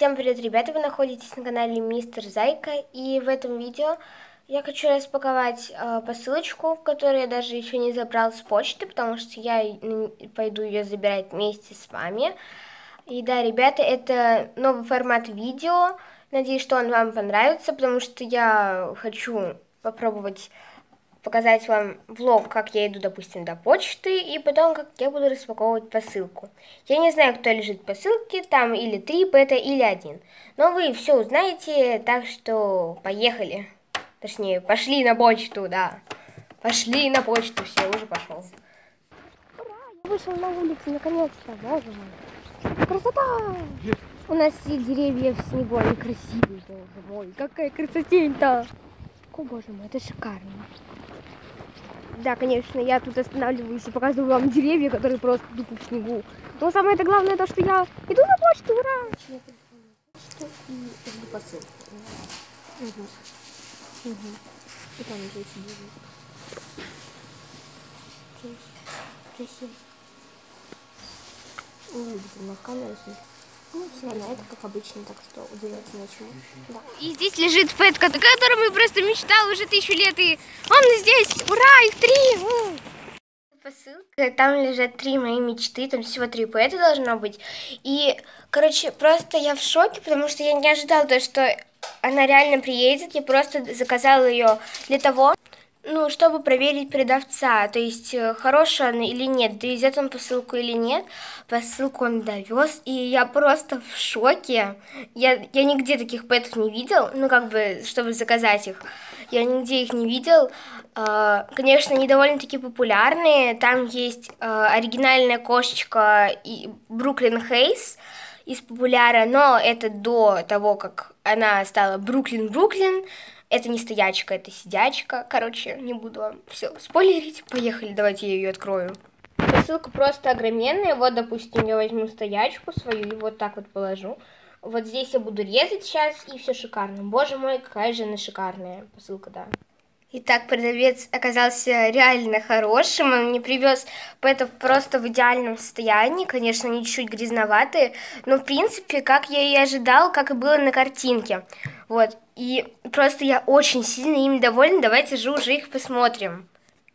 Всем привет, ребята! Вы находитесь на канале Мистер Зайка, и в этом видео я хочу распаковать э, посылочку, которую я даже еще не забрал с почты, потому что я пойду ее забирать вместе с вами. И да, ребята, это новый формат видео. Надеюсь, что он вам понравится, потому что я хочу попробовать показать вам влог, как я иду, допустим, до почты, и потом, как я буду распаковывать посылку. Я не знаю, кто лежит в посылке, там или три бета, или один. Но вы все узнаете, так что поехали. Точнее, пошли на почту, да. Пошли на почту, все, уже пошел. Ура, я вышел на улицу, наконец-то, боже мой. Красота! У нас все деревья в снегу, они красивые, боже мой. Какая красотень-то! О, боже мой, это шикарно. Да, конечно, я тут останавливаюсь и показываю вам деревья, которые просто идут в снегу. Но самое это главное то, что я иду на почту, ура! И. Угу. Угу. На камеру. Ну, все равно, это как обычно, так что удивляться нечему. Да. И здесь лежит пэт, о котором я просто мечтал уже тысячу лет, и он здесь! Ура, их три! Посылка, там лежат три мои мечты, там всего три пэта должно быть. И, короче, просто я в шоке, потому что я не ожидала то, что она реально приедет. Я просто заказала ее для того, ну, чтобы проверить продавца, то есть э, хороший он или нет, довезет он посылку или нет. Посылку он довез, и я просто в шоке. Я, я нигде таких пэтов не видел, ну, как бы, чтобы заказать их. Я нигде их не видел. А, конечно, они довольно-таки популярные. Там есть а, оригинальная кошечка и Бруклин Хейс из популяра, но это до того, как она стала Бруклин-Бруклин. Это не стоячка, это сидячка. Короче, не буду вам все спойлерить. Поехали, давайте я ее открою. Посылка просто огроменная. Вот, допустим, я возьму стоячку свою и вот так вот положу. Вот здесь я буду резать сейчас, и все шикарно. Боже мой, какая же она шикарная посылка, да. Итак, продавец оказался реально хорошим, он мне привез это просто в идеальном состоянии, конечно, они чуть-чуть грязноватые, но в принципе, как я и ожидал, как и было на картинке. Вот, и просто я очень сильно ими довольна, давайте же уже их посмотрим.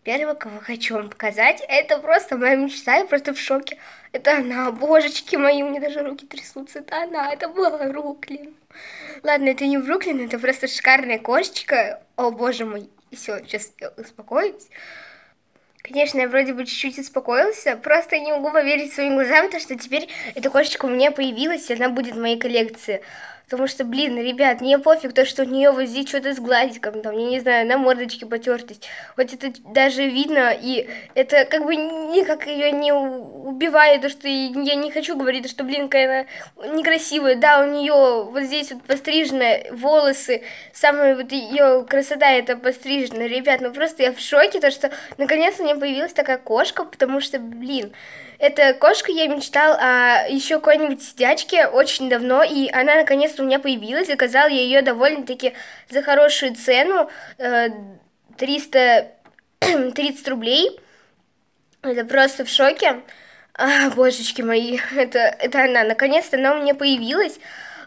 Первое, кого хочу вам показать, это просто моя мечта, я просто в шоке. Это она, божечки мои, у меня даже руки трясутся, это она, это была Бруклин. Ладно, это не Бруклин, это просто шикарная кошечка. О, боже мой, все, сейчас я успокоюсь. Конечно, я вроде бы чуть-чуть успокоился, просто не могу поверить своим глазам, то что теперь эта кошечка у меня появилась, и она будет в моей коллекции. Потому что, блин, ребят, мне пофиг то, что у нее вот здесь что-то с глазиком, там, я не знаю, на мордочке потертость. Вот это даже видно, и это как бы никак ее не убивает, то, что я не хочу говорить, что, блин, какая она некрасивая. Да, у нее вот здесь вот пострижены волосы, самая вот ее красота это пострижена. Ребят, ну просто я в шоке, то, что наконец-то у меня появилась такая кошка, потому что, блин, эта кошка я мечтал о еще какой-нибудь сидячке очень давно, и она наконец-то у меня появилась. Заказал я ее довольно-таки за хорошую цену, 330 рублей. Это просто в шоке. А, божечки мои, это, это она. Наконец-то она у меня появилась.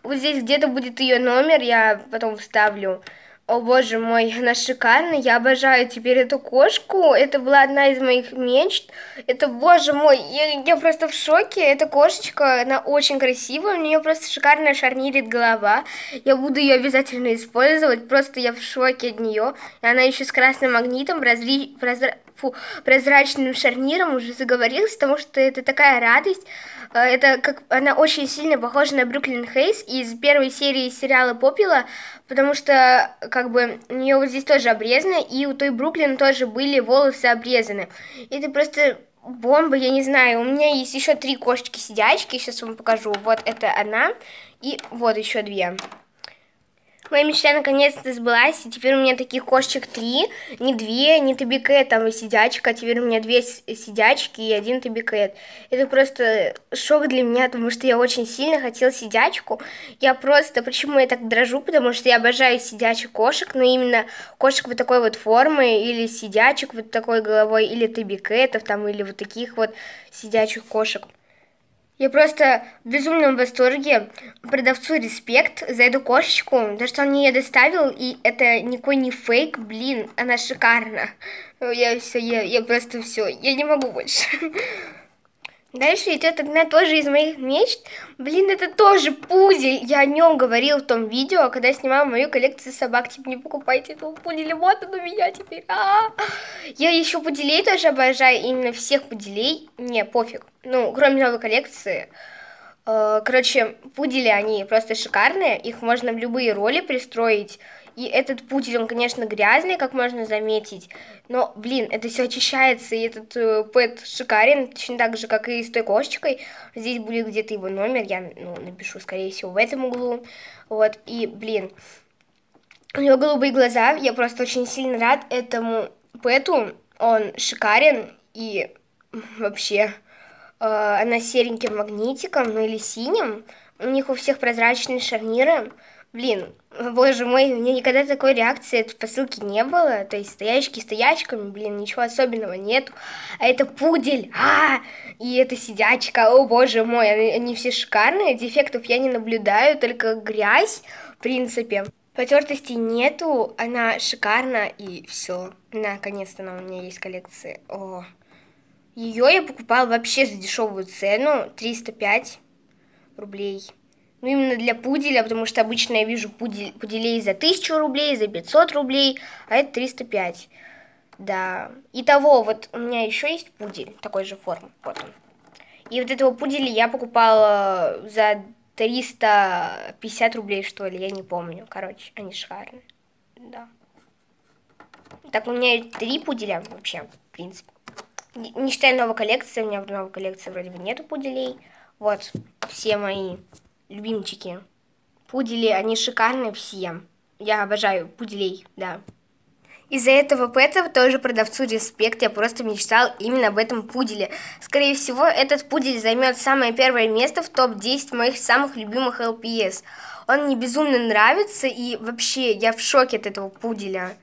Вот здесь где-то будет ее номер, я потом вставлю. О боже мой, она шикарная, я обожаю теперь эту кошку, это была одна из моих мечт, это, боже мой, я, я просто в шоке, эта кошечка, она очень красивая, у нее просто шикарная шарнирит голова, я буду ее обязательно использовать, просто я в шоке от нее, и она еще с красным магнитом, прозри... прозра... Фу, прозрачным шарниром уже заговорилась, потому что это такая радость, э, это как она очень сильно похожа на Бруклин Хейс из первой серии сериала Попила, потому что как бы у нее вот здесь тоже обрезано, и у той Бруклин тоже были волосы обрезаны. Это просто бомба, я не знаю. У меня есть еще три кошечки-сидячки, сейчас вам покажу. Вот это она, и вот еще две. Моя мечта наконец-то сбылась, и теперь у меня таких кошечек три, не две, не табикет, там сидячка, а теперь у меня две сидячки и один табикет. Это просто шок для меня, потому что я очень сильно хотела сидячку. Я просто, почему я так дрожу, потому что я обожаю сидячих кошек, но именно кошек вот такой вот формы, или сидячек вот такой головой, или табикетов там, или вот таких вот сидячих кошек. Я просто в безумном восторге. Продавцу респект за эту кошечку. То, что он мне ее доставил, и это никакой не фейк, блин, она шикарна. Я все, я, я просто все, я не могу больше. Дальше идет одна тоже из моих мечт. Блин, это тоже пузель. Я о нем говорил в том видео, когда снимала мою коллекцию собак. Типа, не покупайте этого пуделя, вот он у меня теперь. А -а -а. Я еще пуделей тоже обожаю, именно всех пуделей. Не, пофиг. Ну, кроме новой коллекции. Э, короче, пудели, они просто шикарные. Их можно в любые роли пристроить. И этот пудель, он, конечно, грязный, как можно заметить, но, блин, это все очищается, и этот э, пэт шикарен, точно так же, как и с той кошечкой. Здесь будет где-то его номер, я ну, напишу, скорее всего, в этом углу. Вот, и, блин, у него голубые глаза, я просто очень сильно рад этому пэту, он шикарен, и вообще, э, она сереньким магнитиком, ну или синим, у них у всех прозрачные шарниры, Блин, боже мой, у меня никогда такой реакции от посылки не было. То есть стоячки стоячками, блин, ничего особенного нету. А это пудель, а, и это сидячка, о боже мой, они, они все шикарные, дефектов я не наблюдаю, только грязь, в принципе. Потертостей нету, она шикарна, и все. Наконец-то она у меня есть в коллекции. О. Ее я покупала вообще за дешевую цену, 305 рублей. Ну, именно для пуделя, потому что обычно я вижу пудель, пуделей за 1000 рублей, за 500 рублей, а это 305. Да. Итого, вот у меня еще есть пудель такой же формы. Вот он. И вот этого пуделя я покупала за 350 рублей, что ли, я не помню. Короче, они шикарные. Да. Так, у меня три пуделя вообще, в принципе. Не считая новой коллекции, у меня в новой коллекции вроде бы нету пуделей. Вот, все мои любимчики. Пудели, они шикарные все. Я обожаю пуделей, да. Из-за этого пэта тоже продавцу респект, я просто мечтал именно об этом пуделе. Скорее всего, этот пудель займет самое первое место в топ-10 моих самых любимых LPS. Он мне безумно нравится, и вообще, я в шоке от этого пуделя.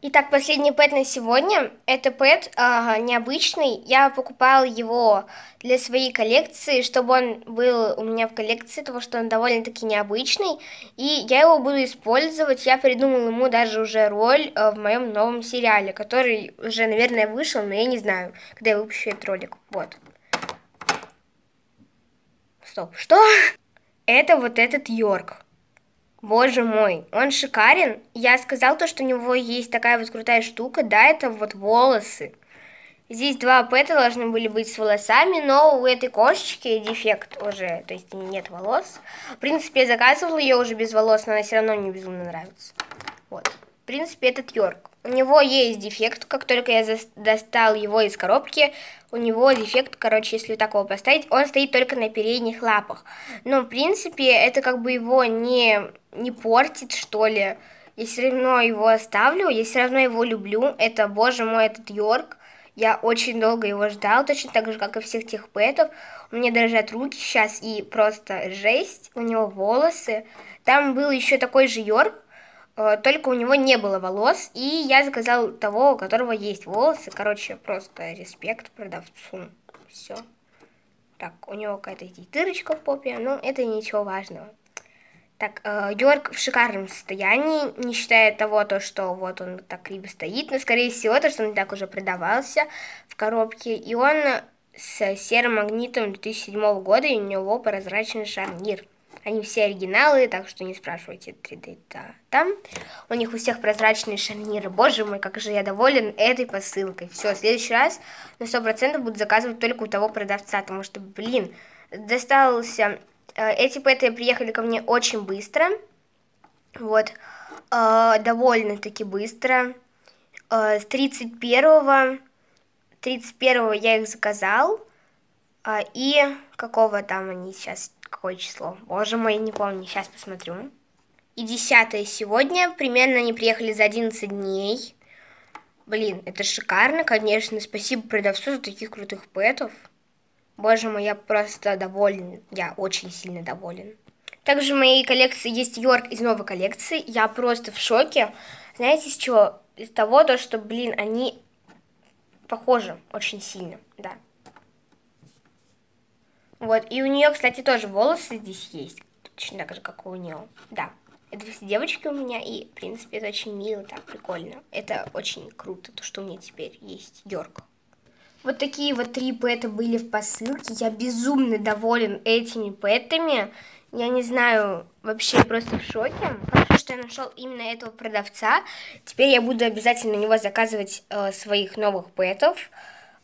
Итак, последний пэт на сегодня. Это пэт э, необычный. Я покупала его для своей коллекции, чтобы он был у меня в коллекции, потому что он довольно-таки необычный. И я его буду использовать. Я придумала ему даже уже роль э, в моем новом сериале, который уже, наверное, вышел, но я не знаю, когда я выпущу этот ролик. Вот. Стоп, что? Это вот этот Йорк. Боже мой, он шикарен. Я сказал то, что у него есть такая вот крутая штука, да, это вот волосы. Здесь два пэта должны были быть с волосами, но у этой кошечки дефект уже, то есть нет волос. В принципе, я заказывала ее уже без волос, но она все равно мне безумно нравится. Вот. Принципе, этот Йорк. У него есть дефект, как только я достал его из коробки, у него дефект, короче, если так его поставить, он стоит только на передних лапах. Но, в принципе, это как бы его не, не портит, что ли. Я все равно его оставлю, я все равно его люблю. Это, боже мой, этот Йорк. Я очень долго его ждал, точно так же, как и всех тех пэтов. У меня дрожат руки сейчас, и просто жесть. У него волосы. Там был еще такой же Йорк, только у него не было волос, и я заказал того, у которого есть волосы. Короче, просто респект продавцу. Все. Так, у него какая-то дырочка в попе, но это ничего важного. Так, э, Йорк в шикарном состоянии, не считая того, то, что вот он так криво стоит, но, скорее всего, то, что он так уже продавался в коробке, и он с серым магнитом 2007 года, и у него прозрачный шарнир. Они все оригиналы, так что не спрашивайте 3D да, там. У них у всех прозрачные шарниры. Боже мой, как же я доволен этой посылкой. Все, в следующий раз на 100% буду заказывать только у того продавца, потому что, блин, достался... Э, эти пэты приехали ко мне очень быстро. Вот. Э, довольно-таки быстро. Э, с 31 31 я их заказал. И какого там они сейчас какое число? Боже мой, не помню, сейчас посмотрю. И десятое сегодня, примерно они приехали за 11 дней. Блин, это шикарно, конечно, спасибо продавцу за таких крутых пэтов. Боже мой, я просто доволен, я очень сильно доволен. Также в моей коллекции есть Йорк из новой коллекции, я просто в шоке. Знаете, с чего? Из того, то, что, блин, они похожи очень сильно, да. Вот, и у нее, кстати, тоже волосы здесь есть, точно так же, как и у нее. Да, это все девочки у меня, и, в принципе, это очень мило, так, прикольно. Это очень круто, то, что у меня теперь есть Йорк. Вот такие вот три пэта были в посылке. Я безумно доволен этими пэтами. Я не знаю, вообще просто в шоке. Хорошо, что я нашел именно этого продавца. Теперь я буду обязательно на него заказывать э, своих новых пэтов.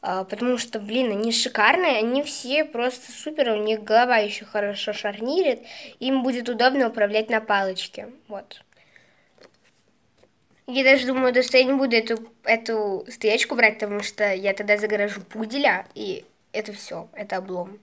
Э, потому что, блин, они шикарные. Они все просто супер. У них голова еще хорошо шарнирит. Им будет удобно управлять на палочке. Вот. Я даже думаю, что я не буду эту, эту стрелочку брать, потому что я тогда загоражу пуделя, и это все, это облом.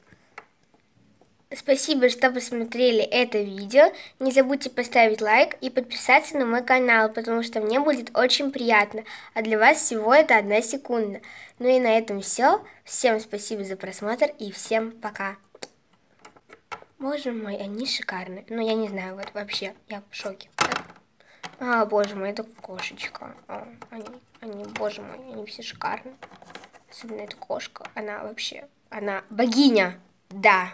Спасибо, что посмотрели это видео. Не забудьте поставить лайк и подписаться на мой канал, потому что мне будет очень приятно. А для вас всего это одна секунда. Ну и на этом все. Всем спасибо за просмотр и всем пока. Боже мой, они шикарные. Ну я не знаю, вот вообще, я в шоке. А, боже мой, это кошечка. А, они, они, боже мой, они все шикарные. Особенно эта кошка. Она вообще, она богиня. Да.